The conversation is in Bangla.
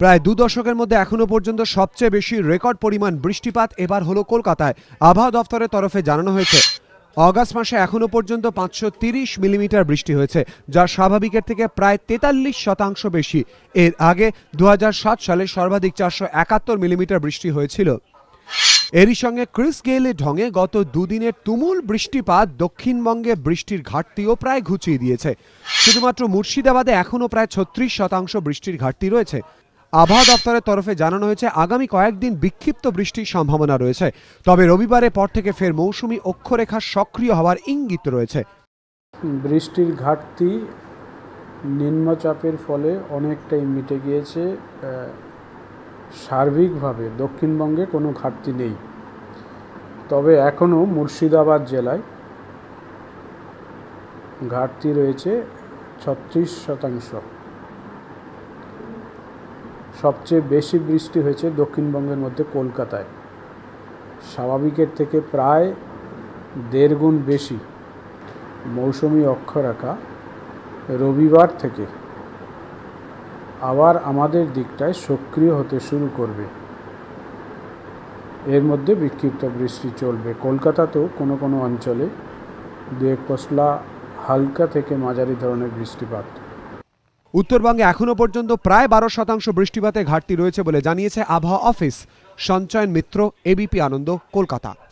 প্রায় দু দশকের মধ্যে এখনও পর্যন্ত সবচেয়ে বেশি রেকর্ড পরিমাণ বৃষ্টিপাত এবার হলো কলকাতায়। আবহাওয়া দফতরের তরফে জানানো হয়েছে, অগাস্ট মাসে এখনও পর্যন্ত পাঁচশো তিরিশ মিলিমিটার বৃষ্টি হয়েছে, যা স্বাভাবিকের থেকে প্রায় তেতাল্লিশ শতাংশ বেশি। এর আগে দু হাজার সাত সালে সর্বাধিক চারশো একাত্তর মিলিমিটার বৃষ্টি হয়েছিল। এরই সঙ্গে ক্রিস গেইলের ঢঙে গত দুদিনের তুমুল বৃষ্টিপাত দক্ষিণবঙ্গে বৃষ্টির ঘাটতিও প্রায় ঘুচিয়ে দিয়েছে। শুধুমাত্র মুর্শিদাবাদে এখনও প্রায় ছত্রিশ শতাংশ বৃষ্টির ঘাটতি রয়েছে। আবহাওয়া দফতরের তরফে জানানো হয়েছে, আগামী কয়েকদিন বিক্ষিপ্ত বৃষ্টির সম্ভাবনা রয়েছে। তবে রবিবারের পর থেকে ফের মৌসুমি অক্ষরেখা সক্রিয় হওয়ার ইঙ্গিত রয়েছে। বৃষ্টির ঘাটতি নিম্নচাপের ফলে অনেকটাই মিটে গিয়েছে সার্বিকভাবে দক্ষিণবঙ্গে কোনো ঘাটতি নেই। তবে এখনও মুর্শিদাবাদ জেলায় ঘাটতি রয়েছে ছত্রিশ শতাংশ। সবচেয়ে বেশি বৃষ্টি হয়েছে দক্ষিণবঙ্গের মধ্যে কলকাতায়। স্বাভাবিকের থেকে প্রায় দেড় গুণ বেশি মৌসুমি অক্ষরেখা রবিবার থেকে আবার আমাদের দিকটায় সক্রিয় হতে শুরু করবে। এর মধ্যে বিক্ষিপ্ত বৃষ্টি চলবে। কলকাতাতেও কোনো কোনো অঞ্চলে দু এক পশলা হালকা থেকে মাঝারি ধরনের বৃষ্টিপাত। উত্তরবঙ্গে এখনও পর্যন্ত প্রায় বারো শতাংশ বৃষ্টিপাতের ঘাটতি রয়েছে বলে জানিয়েছে আবহাওয়া অফিস। সঞ্চয়ন মিত্র এবিপি আনন্দ, কলকাতা।